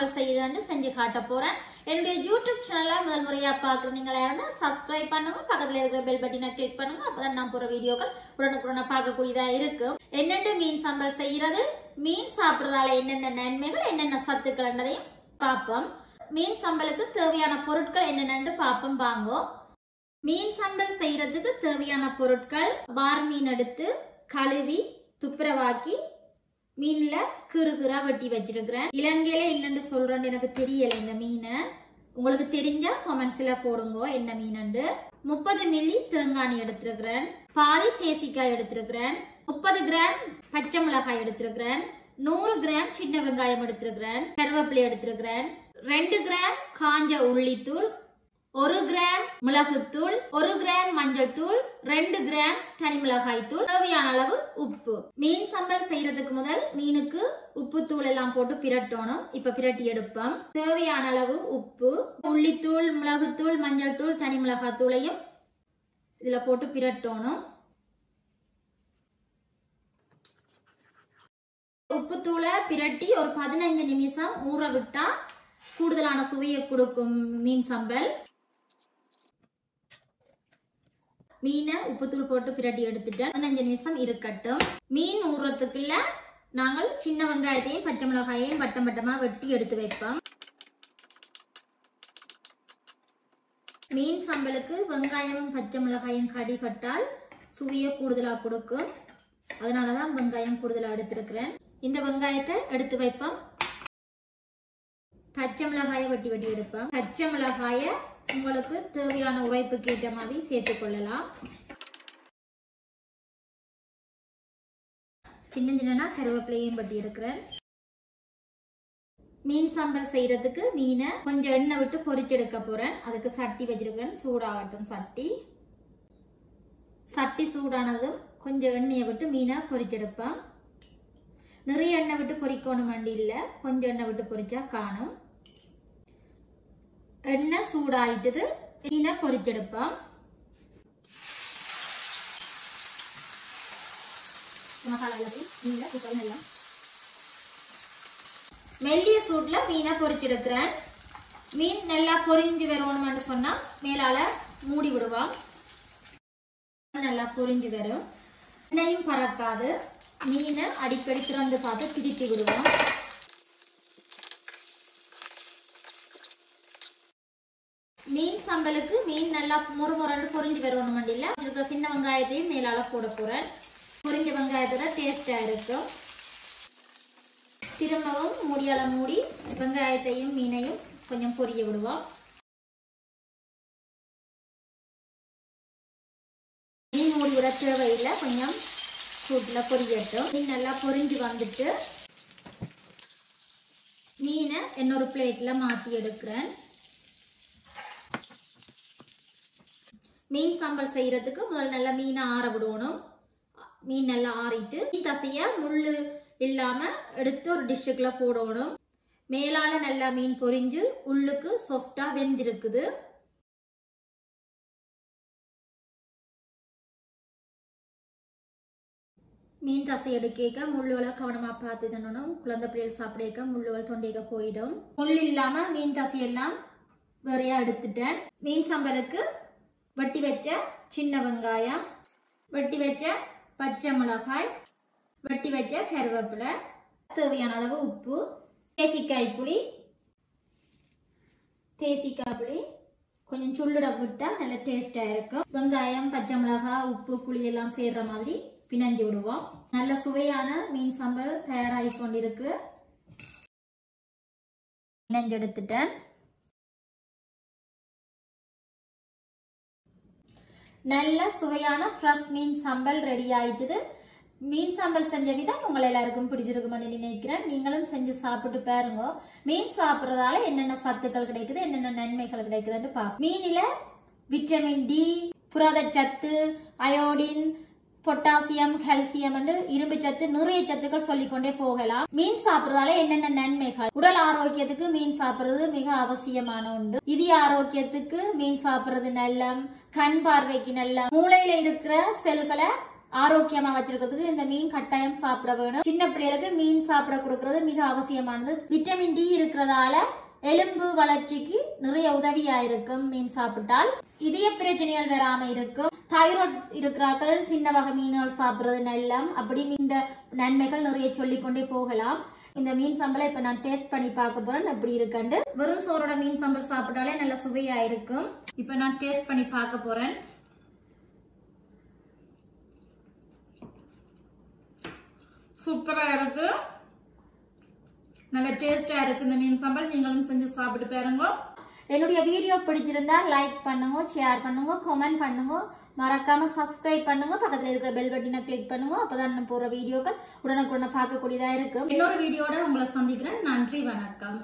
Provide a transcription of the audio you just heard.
சம்பல் செய்யறேன்னு செஞ்சு காட்ட போறேன். என்னுடைய யூடியூப் சேனலை முதல் முறையா பாக்குறீங்களா இருந்தா சப்ஸ்கிரைப் பண்ணுங்க பக்கத்துல இருக்கிற பெல் பட்டினை கிளிக் பண்ணுங்க அப்பதான் நான் போற வீடியோக்கள் உடனுக்குடனே பார்க்கக்கூடியதா இருக்கும். என்னென்ன மீன் சம்பல் செய்யறது மீன் சாப்பிடுறதால என்னென்ன நன்மைகள் என்னென்ன சத்துக்கள் என்றதையும் பார்ப்போம். மீன் சம்பளுக்கு தேவையான பொருட்கள் என்னென்னு பார்ப்போம் வாங்கும் மீன் சம்பல் செய்யறதுக்கு தேவையான பொருட்கள் பார் மீன் எடுத்து கழுவி துப்புரவாக்கி மீன்ல கிறு கிறா வெட்டி வச்சிருக்கிறேன். இலங்கையில இல்லைன்னு சொல்றேன்னு எனக்கு தெரியல இந்த மீனை. உங்களுக்கு தெரிஞ்சா கமெண்ட்ஸ்ல போடுங்க என்ன மீனண்டு. முப்பது மில்லி தேங்காணி எடுத்திருக்கிறேன். பாதி தேசிக்காய் எடுத்திருக்கிறேன். முப்பது கிராம் பச்சை மிளகாய் எடுத்திருக்கிறேன். நூறு கிராம் சின்ன வெங்காயம் எடுத்திருக்கிறேன். கருவேப்பிலை எடுத்திருக்கிறேன். ரெண்டு கிராம் காஞ்ச உள்ளித்தூள் ஒரு கிராம் மிளகுத்தூள் ஒரு கிராம் மஞ்சள் தூள் ரெண்டு கிராம் தனி மிளகாய் தூள் தேவையான அளவு உப்பு. மீன் சம்பல் செய்யறதுக்கு முதல் மீனுக்கு உப்பு தூள் எல்லாம் போட்டு பிரட்டணும். இப்ப பிரட்டி எடுப்போம். தேவையான அளவு உப்பு உள்ளித்தூள் மிளகுத்தூள் மஞ்சள் தூள் தனி மிளகாய் தூளையும் இதுல போட்டு பிரட்டணும். உப்புத்தூளை பிரட்டி ஒரு பதினஞ்சு நிமிஷம் ஊற விட்டா கூடுதலான சுவையை கொடுக்கும் மீன் சம்பல். மீனை உப்புத்தூள் போட்டு பிரட்டி எடுத்துட்டேன் பதினஞ்சு நிமிஷம் இருக்கட்டும். மீன் ஊறுறதுக்குள்ள நாங்கள் சின்ன வெங்காயத்தையும் பச்சை மிளகாயையும் வட்டம் வட்டமாக வெட்டி எடுத்து வைப்போம். மீன் சம்பலுக்கு வெங்காயமும் பச்சை மிளகாயும் கடிபட்டால் சுவையை கூடுதலா கொடுக்கும். அதனாலதான் வெங்காயம் கூடுதலா எடுத்திருக்கிறேன். இந்த வெங்காயத்தை எடுத்து வைப்போம். பச்சை மிளகாயை வெட்டி வெட்டி எடுப்போம். பச்சை மிளகாயை உங்களுக்கு தேவையான உரைப்புக்கு ஏற்ற மாதிரி சேர்த்துக்கொள்ளலாம் சின்ன சின்னனா கருவேப்பிலையும் பட்டி எடுக்கிறேன். மீன் சாம்பல் செய்யறதுக்கு மீனை கொஞ்சம் எண்ணெய் விட்டு பொரிச்செடுக்க போறேன். அதுக்கு சட்டி வச்சிருக்கிறேன். சூடாகட்டும் சட்டி. சட்டி சூடானதும் கொஞ்சம் எண்ணெயை விட்டு மீனை பொறிச்செடுப்பேன் நிறைய எண்ணெய் விட்டு பொரிக்கணும் வண்டி இல்லை. கொஞ்சம் எண்ணெய் விட்டு பொறிச்சா காணும். எண்ணெய் சூடாயிட்டது மீனை பொரிச்செடுப்போம் மெல்லிய சூட்ல மீனை பொறிச்செடுக்கிறேன் மீன் நல்லா பொரிஞ்சு வரணும்னு சொன்னா மேலால மூடி விடுவான் நல்லா பொரிஞ்சு வரும் எண்ணெயும் பறக்காது மீனை அடிக்கடி திறந்து பார்த்து திருப்பி விடுவோம் மீன் மீன் நல்லா முறு முரண்டு பொரிஞ்சு வரணும் வண்டியில் இருக்கிற சின்ன வெங்காயத்தையும் மேலால போட போறேன். பொரிஞ்ச வெங்காயத்தோட டேஸ்டா இருக்கும் திரும்பவும் மூடியால மூடி வெங்காயத்தையும் மீனையும் கொஞ்சம் பொரிய விடுவோம். மீன் மூடி விட தேவையில்லை கொஞ்சம் சூட்டில் பொரியட்டும். மீன் நல்லா பொரிஞ்சு வந்துட்டு மீனை இன்னொரு பிளேட்ல மாத்தி எடுக்கிறேன். மீன் சாம்பார் செய்யறதுக்கு முதல்ல நல்லா மீனை ஆற விடணும். மீன் நல்லா ஆறிட்டு மீன் தசையை முள்ளு இல்லாமல் எடுத்து ஒரு டிஷ்ஷுக்குள்ளே போடணும். மேலால் நல்லா மீன் பொரிஞ்சு உள்ளுக்கு சாஃப்டாக வெந்திருக்குது. மீன் தசை எடுக்க முள்ளுவலை கவனமாக பார்த்து தண்ணணும் குழந்தை பிள்ளைகள் சாப்பிடக்க முள்ளுகள் தொண்டைக்க போயிடும். முள் இல்லாமல் மீன் தசையெல்லாம் வேறையாக எடுத்துட்டேன். மீன் சம்பலுக்கு வெட்டி வச்ச சின்ன வெங்காயம் வெட்டி வச்ச பச்சை மிளகாய் வெட்டி வச்ச கருவேப்பிலை தேவையான அளவு உப்பு தேசிக்காய் புளி தேசிக்காய் புளி. கொஞ்சம் சுள்ளிட விட்டால் நல்ல டேஸ்டா இருக்கும். வெங்காயம் பச்சை மிளகாய் உப்பு புளி எல்லாம் சேர்ற மாதிரி பிணைஞ்சு விடுவோம். நல்ல சுவையான மீன் சாம்பல் தயாராகி கொண்டிருக்கு பிணைஞ்சு எடுத்துட்டேன் நல்ல சுவையான ஃப்ரெஷ் மீன் சம்பல் ரெடி ஆயிட்டுது. மீன் சாம்பல் செஞ்ச விதம் உங்களை எல்லாருக்கும் பிடிச்சிருக்கும்னு நினைக்கிறேன். நீங்களும் செஞ்சு சாப்பிட்டு பாருங்க. மீன் சாப்பிட்றதால என்னென்ன சத்துக்கள் கிடைக்குது என்னென்ன நன்மைகள் கிடைக்குதுன்னு பார்ப்போம் மீனில விட்டமின் டி புரதச்சத்து அயோடின் பொட்டாசியம் கால்சியம் இரும்பு சத்து நிறைய சத்துக்கள் சொல்லிக்கொண்டே போகலாம். மீன் சாப்பிடுறதால என்னென்ன நன்மைகள்? உடல் ஆரோக்கியத்துக்கு மீன் சாப்பிடுறது மிக அவசியமான உண்டு இதய ஆரோக்கியத்துக்கு மீன் சாப்பிடுறது நல்லம். கண் பார்வைக்கு நல்ல மூளையில இருக்கிற செல்களை ஆரோக்கியமா வச்சிருக்கிறதுக்கு இந்த மீன் கட்டாயம் சாப்பிட வேணும். சின்ன பிள்ளைகளுக்கு மீன் சாப்பிட கொடுக்கறது மிக அவசியமானது. விட்டமின் டி இருக்கிறதால எலும்பு வளர்ச்சிக்கு நிறைய உதவியா இருக்கும் மீன் சாப்பிட்டால். இதய பிரச்சனைகள் வராம இருக்கும். தைராய்ட் இருக்கிறார்கள் சின்ன வகை மீன்கள் சாப்பிடுறது நல்லம். அப்படின்னு இந்த நன்மைகள் நிறைய சொல்லிக்கொண்டே போகலாம். இந்த மீன் சம்பளை இப்ப நான் டேஸ்ட் பண்ணி பார்க்க போறேன். எப்படி இருக்குண்டு வெறும் சோறோட மீன் சம்பல் சாப்பிட்டாலே நல்ல சுவையா இருக்கும். இப்ப நான் டேஸ்ட் பண்ணி பார்க்க போறேன். சூப்பரா இருக்கு. நல்ல டேஸ்டா இருக்கு இந்த மீன் சம்பல் நீங்களும் செஞ்சு சாப்பிட்டு பாருங்க. என்னுடைய வீடியோ பிடிச்சிருந்தா லைக் பண்ணுங்க ஷேர் பண்ணுங்க கமெண்ட் பண்ணுங்க. மறக்காம சப்ஸ்கிரைப் பண்ணுங்க. பக்கத்துல இருக்கிற பெல் பட்டினை கிளிக் பண்ணுங்க. அப்பதான் நான் போற வீடியோக்கள் உடனுக்குடனே பார்க்கக்கூடியதா இருக்கும். இன்னொரு வீடியோட உங்களை சந்திக்கிறேன். நன்றி வணக்கம்.